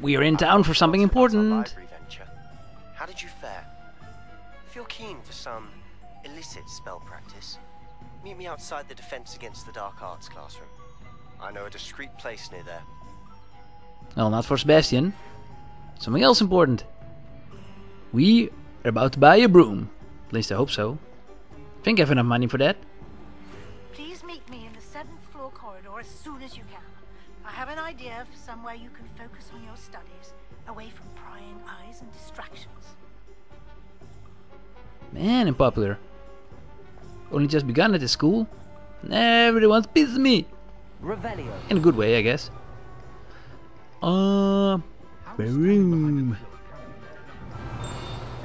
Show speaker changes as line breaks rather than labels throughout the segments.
We are in town for something important.
How did you fare? If you're keen for some illicit spell practice, meet me outside the Defense Against the Dark Arts classroom. I know a discreet place near there.
Well, not for Sebastian. Something else important. We are about to buy a broom. At least I hope so. Think I have enough money for that.
Idea for somewhere you can focus on your studies, away from prying eyes and distractions.
Man, I'm popular. Only just begun at the school. and Everyone's pissed me.
Revelio.
In a good way, I guess. Uh, broom.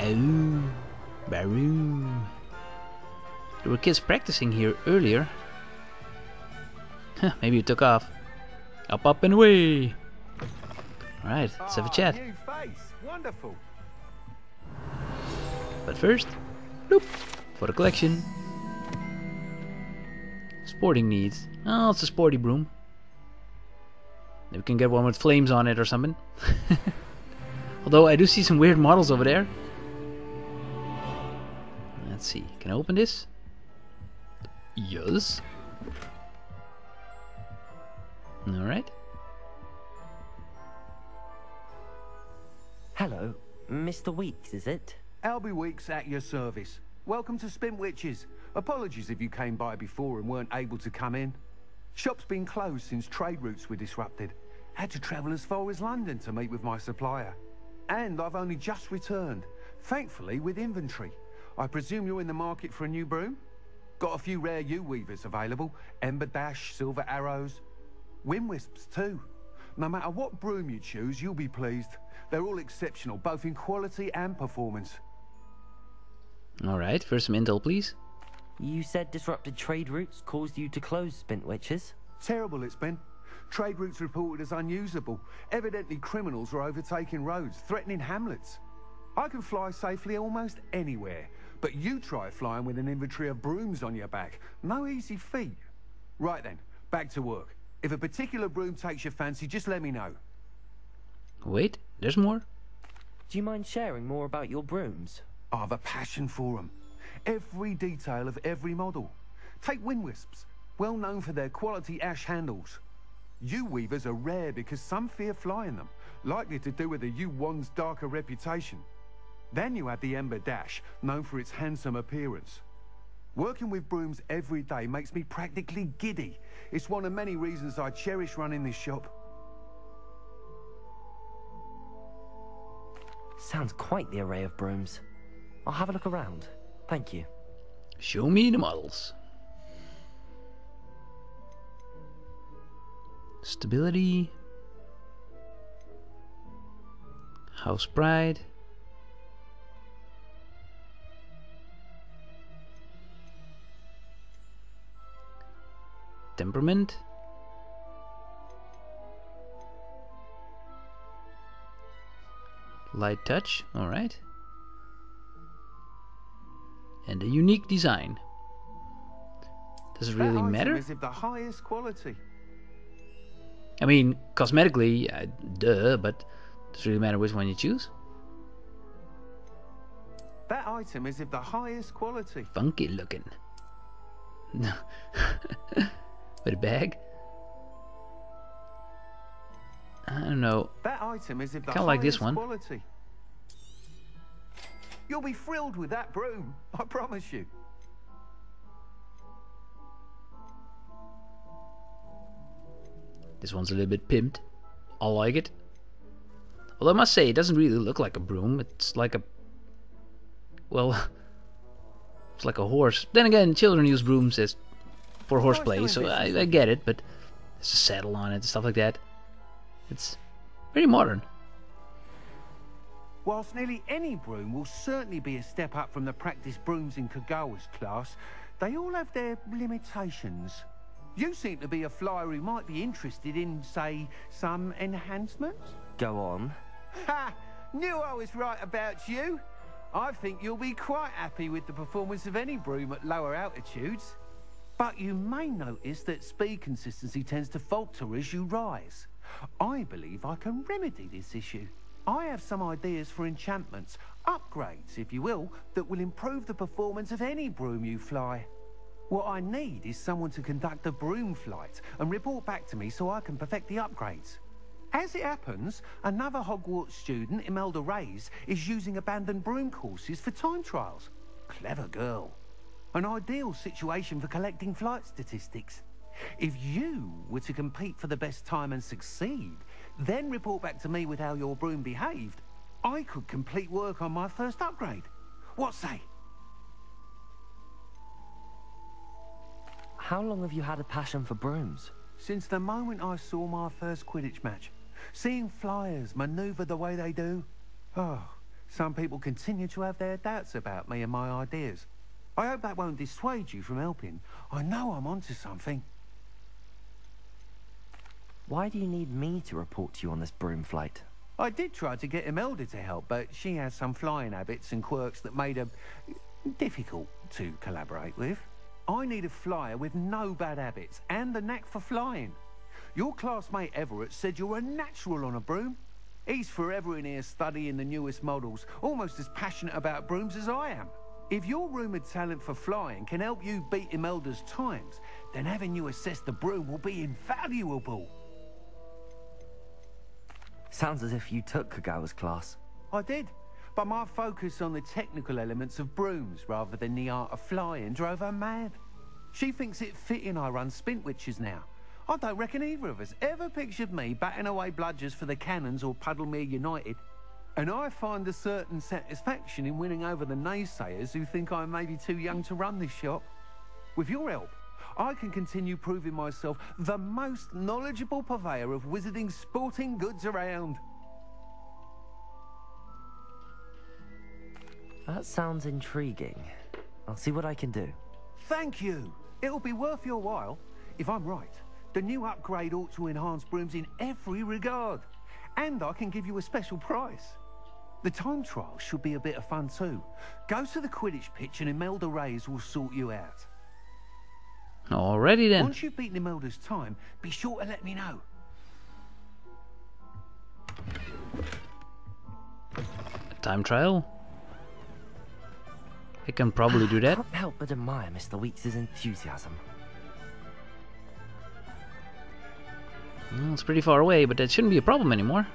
Oh, broom. There were kids practicing here earlier. Huh, Maybe it took off. Up, up, and away. Alright, let's have a chat.
Ah, new face. Wonderful.
But first, bloop, for the collection. Sporting needs. Oh, it's a sporty broom. Maybe we can get one with flames on it or something. Although I do see some weird models over there. Let's see. Can I open this? Yes. Alright.
Hello, Mr. Weekes, is it?
Albie Weekes at your service. Welcome to Spintwitches. Apologies if you came by before and weren't able to come in. Shop's been closed since trade routes were disrupted. Had to travel as far as London to meet with my supplier. And I've only just returned, thankfully with inventory. I presume you're in the market for a new broom? Got a few rare U-weavers available. Ember Dash, Silver Arrows. Wind Wisps too. No matter what broom you choose, you'll be pleased. They're all exceptional, both in quality and performance.
Alright, first some intel, please.
You said disrupted trade routes caused you to close Spintwitches?
Terrible it's been. Trade routes reported as unusable. Evidently criminals were overtaking roads, threatening hamlets. I can fly safely almost anywhere, but you try flying with an inventory of brooms on your back. No easy feat. Right then, back to work. If a particular broom takes your fancy, just let me know.
Wait, there's more?
Do you mind sharing more about your brooms?
I have a passion for them. Every detail of every model. Take wind wisps, well known for their quality ash handles. U-weavers are rare because some fear flying them, likely to do with the yew wand's darker reputation. Then you have the Ember Dash, known for its handsome appearance. Working with brooms every day makes me practically giddy. It's one of many reasons I cherish running this shop.
Sounds quite the array of brooms. I'll have a look around. Thank you.
Show me the models. Stability. House Pride. Temperament. Light touch, alright. And a unique design. Does it really matter?
is of the highest quality.
I mean, cosmetically, uh, duh, but does it really matter which one you choose?
That item is of the highest quality.
Funky looking. A bag? I don't know.
That item is of the
Kinda like this one.
quality. You'll be thrilled with that broom, I promise you.
This one's a little bit pimped. I like it. Although I must say, it doesn't really look like a broom. It's like a... Well... It's like a horse. Then again, children use brooms as for horseplay, so I, I get it, but... There's a saddle on it and stuff like that. It's very modern.
Whilst nearly any broom will certainly be a step up from the practice brooms in Kogawa's class, they all have their limitations. You seem to be a flyer who might be interested in, say, some enhancements?
Go on.
Ha! Knew I was right about you. I think you'll be quite happy with the performance of any broom at lower altitudes. But you may notice that speed consistency tends to falter as you rise. I believe I can remedy this issue. I have some ideas for enchantments, upgrades, if you will, that will improve the performance of any broom you fly. What I need is someone to conduct a broom flight and report back to me so I can perfect the upgrades. As it happens, another Hogwarts student, Imelda Reyes, is using abandoned broom courses for time trials. Clever girl. An ideal situation for collecting flight statistics. If you were to compete for the best time and succeed, then report back to me with how your broom behaved, I could complete work on my first upgrade. What say?
How long have you had a passion for brooms?
Since the moment I saw my first Quidditch match, seeing flyers maneuver the way they do, oh, some people continue to have their doubts about me and my ideas. I hope that won't dissuade you from helping. I know I'm onto something.
Why do you need me to report to you on this broom flight?
I did try to get Imelda to help, but she has some flying habits and quirks that made her difficult to collaborate with. I need a flyer with no bad habits and the knack for flying. Your classmate Everett said you're a natural on a broom. He's forever in here studying the newest models, almost as passionate about brooms as I am. If your rumoured talent for flying can help you beat Imelda's times, then having you assess the broom will be invaluable.
Sounds as if you took Kogawa's class.
I did, but my focus on the technical elements of brooms rather than the art of flying drove her mad. She thinks it fitting I run Spintwitches now. I don't reckon either of us ever pictured me batting away bludgers for the Cannons or Puddlemere United. And I find a certain satisfaction in winning over the naysayers who think I may be too young to run this shop. With your help, I can continue proving myself the most knowledgeable purveyor of wizarding sporting goods around.
That sounds intriguing. I'll see what I can do.
Thank you. It'll be worth your while. If I'm right, the new upgrade ought to enhance brooms in every regard. And I can give you a special price. The time trial should be a bit of fun too. Go to the Quidditch pitch and Imelda Reyes will sort you out.
Alrighty then.
Once you've beaten Imelda's time, be sure to let me know.
Time trial. I can probably do that.
Can't help but admire Mr. Weekes' enthusiasm.
Well, it's pretty far away, but that shouldn't be a problem anymore.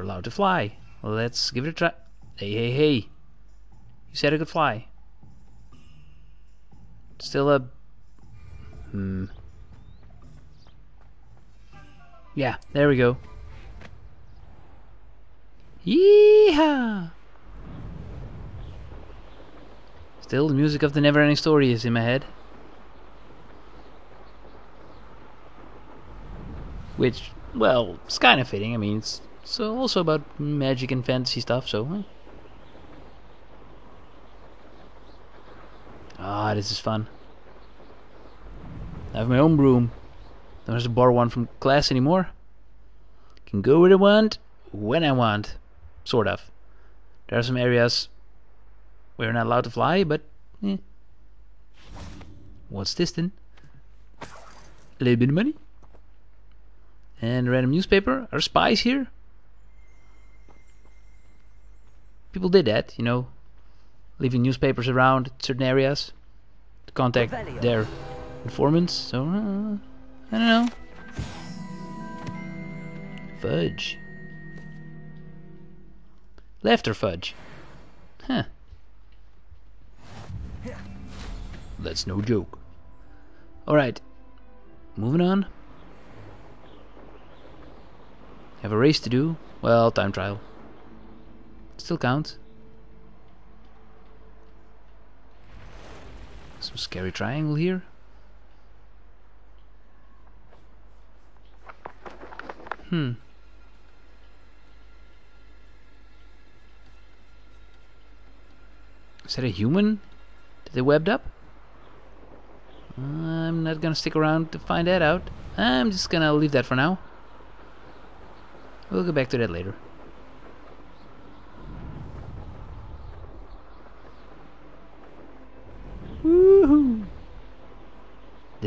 We're allowed to fly. Let's give it a try. Hey, hey, hey. You said I could fly. Still a... Hmm. Yeah, there we go. Yeehaw! Still, the music of the never-ending story is in my head. Which, well, it's kind of fitting. I mean, it's, it's also about magic and fantasy stuff, so... eh. Ah, this is fun. I have my own broom. Don't have to borrow one from class anymore. Can go where I want, when I want. Sort of. There are some areas where you're not allowed to fly, but eh. What's this then? A little bit of money. And a random newspaper. Are spies here? People did that, you know, leaving newspapers around certain areas to contact
Revelio.
their informants. So uh, I don't know. Fudge. Left or fudge. Huh. That's no joke. Alright. Moving on. Have a race to do. Well, time trial. Still count. Some scary triangle here. Hmm. Is that a human that they webbed up? I'm not gonna stick around to find that out. I'm just gonna leave that for now. We'll get back to that later.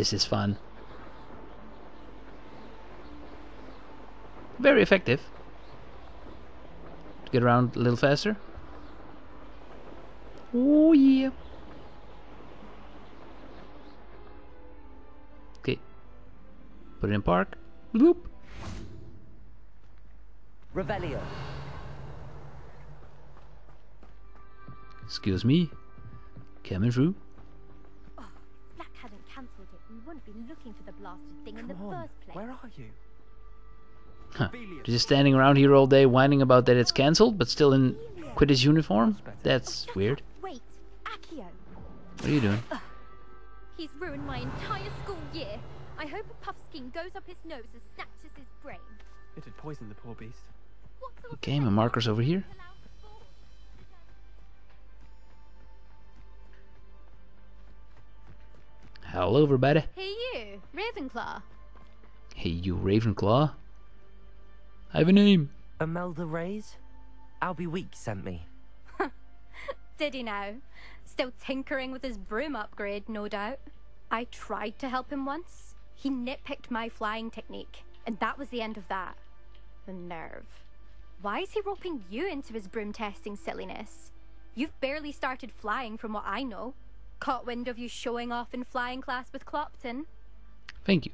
This is fun. Very effective. Get around a little faster. Oh yeah. Okay. Put it in park. Bloop.
Revelio.
Excuse me. Coming through.
We wouldn't be looking for the blasted thing in the
Come on.
first place.
Where are you?
Huh. Just standing around here all day whining about that it's cancelled, but still in Quidditch uniform? That's weird.
Wait, Accio.
What are you doing?
He's ruined my entire school year. I hope a puff scheme goes up his nose and snatches his brain.
It had poisoned the poor beast.
What sort
Okay, my marker's over here. Hello, everybody.
Hey you, Ravenclaw.
Hey, you Ravenclaw. I have a name.
Imelda Reyes? Albie Weekes sent me.
Did he now? Still tinkering with his broom upgrade, no doubt. I tried to help him once. He nitpicked my flying technique, and that was the end of that. The nerve. Why is he roping you into his broom testing silliness? You've barely started flying from what I know. Caught wind of you showing off in flying class with Clopton.
Thank you.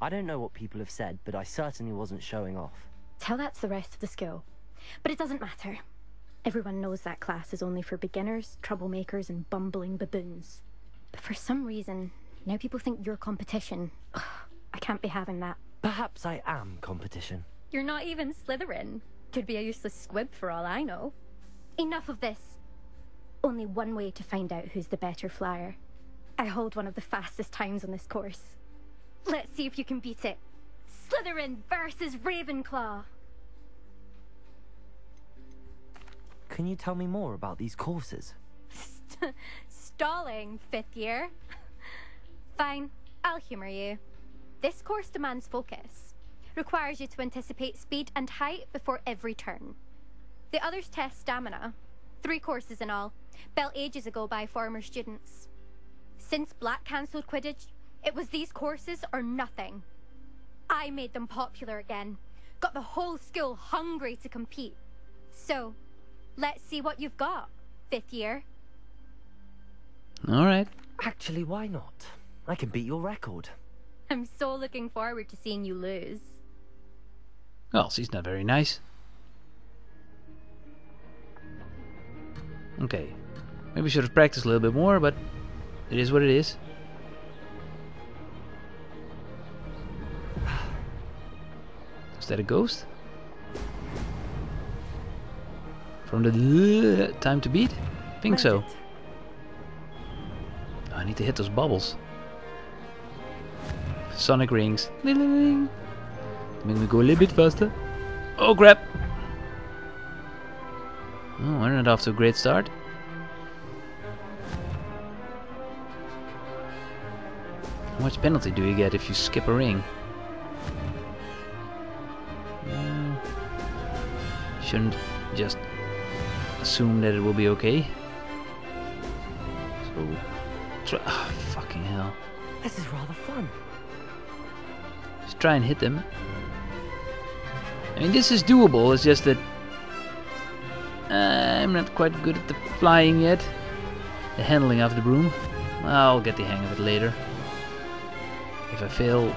I don't know what people have said, but I certainly wasn't showing off.
Tell that to the rest of the school. But it doesn't matter. Everyone knows that class is only for beginners, troublemakers, and bumbling baboons. But for some reason, now people think you're competition. Ugh, I can't be having that.
Perhaps I am competition.
You're not even Slytherin. Could be a useless squib for all I know. Enough of this. Only one way to find out who's the better flyer. I hold one of the fastest times on this course. Let's see if you can beat it. Slytherin versus Ravenclaw.
Can you tell me more about these courses?
St- stalling, fifth year. Fine, I'll humor you. This course demands focus. Requires you to anticipate speed and height before every turn. The others test stamina. Three courses in all, built ages ago by former students. Since Black cancelled Quidditch, it was these courses or nothing. I made them popular again. Got the whole school hungry to compete. So, let's see what you've got, fifth year.
Alright.
Actually, why not? I can beat your record.
I'm so looking forward to seeing you lose.
Well, she's not very nice. Okay. Maybe should have practiced a little bit more, but it is what it is. Is that a ghost? From the time to beat? Think so.
It.
Oh, I need to hit those bubbles. Sonic rings. Make me go a little bit faster. Oh crap! Oh, not off to a great start. How much penalty do you get if you skip a ring? Mm, shouldn't just assume that it will be okay. So, try. ah, fucking hell.
This is rather fun.
Just try and hit them. I mean, this is doable, it's just that I'm not quite good at the flying yet. The handling of the broom. I'll get the hang of it later. If I fail,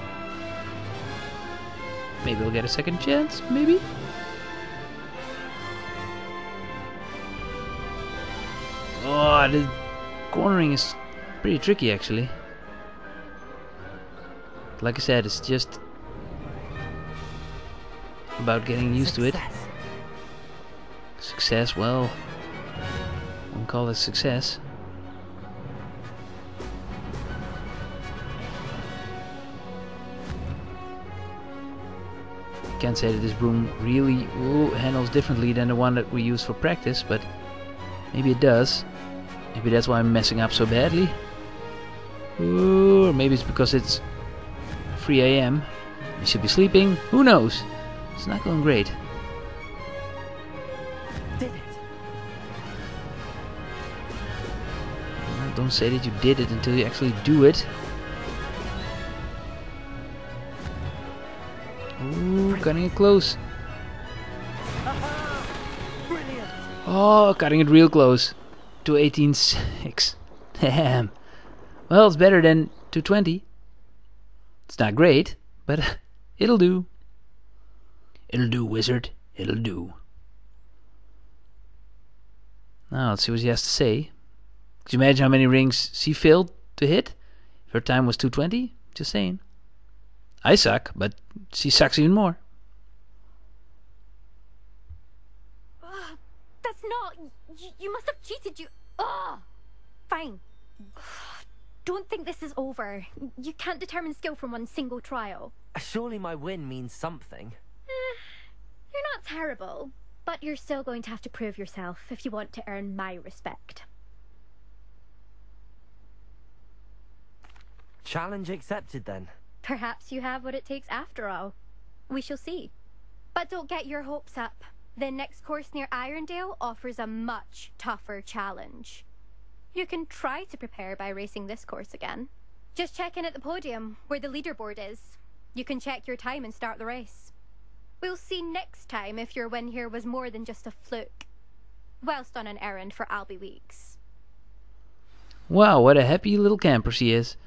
maybe I'll get a second chance, maybe? Oh, the cornering is pretty tricky actually. Like I said, it's just about getting used to it.
Success.
Well, I wouldn't call it success. Can't say that this broom really ooh, handles differently than the one that we use for practice, but maybe it does. Maybe that's why I'm messing up so badly. Ooh, or maybe it's because it's 3 a.m. You should be sleeping. Who knows? It's not going great. Don't say that you did it until you actually do it. Ooh, cutting it close. Oh, cutting it real close. To 18.6. Damn. Well, it's better than 220. It's not great, but it'll do. It'll do, wizard. It'll do. Now, let's see what he has to say. Could you imagine how many rings she failed to hit? If her time was 220? Just saying. I suck, but she sucks even more.
Ugh, that's not. You, you must have cheated. You. Ugh. Fine. Don't think this is over. You can't determine skill from one single trial.
Surely my win means something.
Eh, you're not terrible, but you're still going to have to prove yourself if you want to earn my respect.
Challenge accepted then.
Perhaps you have what it takes after all. We shall see. But don't get your hopes up. The next course near Irondale offers a much tougher challenge. You can try to prepare by racing this course again. Just check in at the podium, where the leaderboard is. You can check your time and start the race. We'll see next time if your win here was more than just a fluke. Whilst on an errand for Albie Weekes.
Wow, what a happy little camper she is.